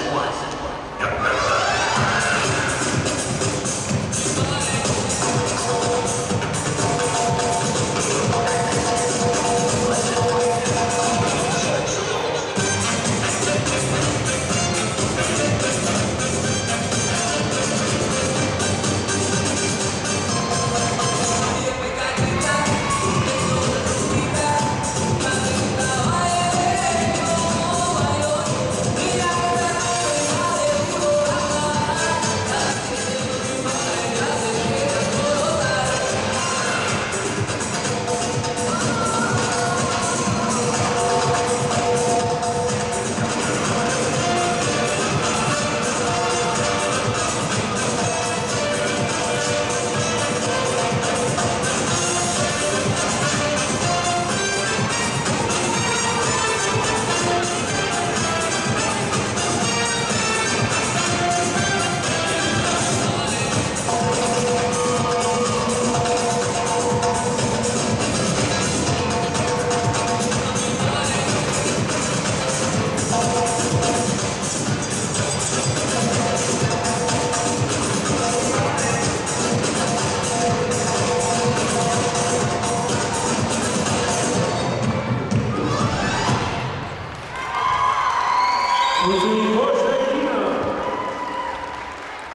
at once. Oh.